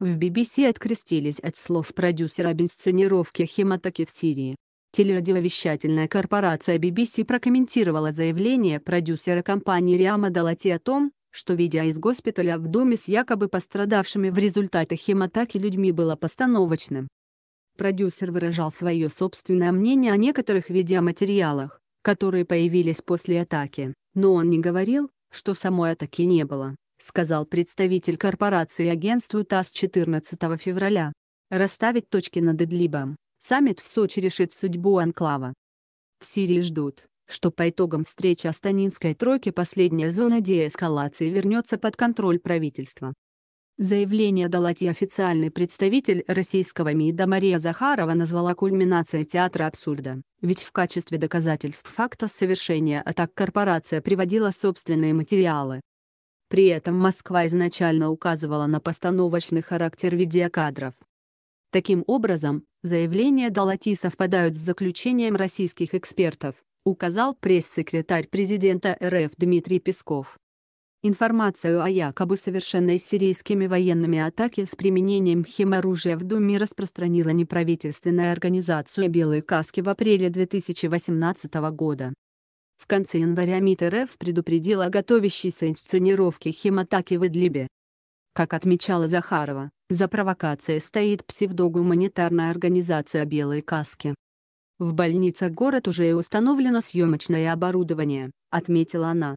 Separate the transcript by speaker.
Speaker 1: В BBC открестились от слов продюсера об инсценировке химатаки в Сирии. Телерадиовещательная корпорация BBC прокомментировала заявление продюсера компании Риама Далати о том, что видео из госпиталя в доме с якобы пострадавшими в результате химатаки людьми было постановочным. Продюсер выражал свое собственное мнение о некоторых видеоматериалах, которые появились после атаки, но он не говорил, что самой атаки не было сказал представитель корпорации агентству ТАСС 14 февраля. Расставить точки над Идлибом. Саммит в Сочи решит судьбу анклава. В Сирии ждут, что по итогам встречи Астанинской тройки последняя зона деэскалации вернется под контроль правительства. Заявление дала и официальный представитель российского МИДа Мария Захарова назвала кульминацией театра абсурда, ведь в качестве доказательств факта совершения атак корпорация приводила собственные материалы, при этом Москва изначально указывала на постановочный характер видеокадров. Таким образом, заявления Далати совпадают с заключением российских экспертов, указал пресс-секретарь президента РФ Дмитрий Песков. Информацию о якобы совершенной сирийскими военными атаке с применением химоружия в Думе распространила неправительственная организация «Белые каски» в апреле 2018 года. В конце января МИД РФ предупредил о готовящейся инсценировке химатаки в Идлибе. Как отмечала Захарова, за провокацией стоит псевдогуманитарная организация «Белые каски». В больницах город уже и установлено съемочное оборудование, отметила она.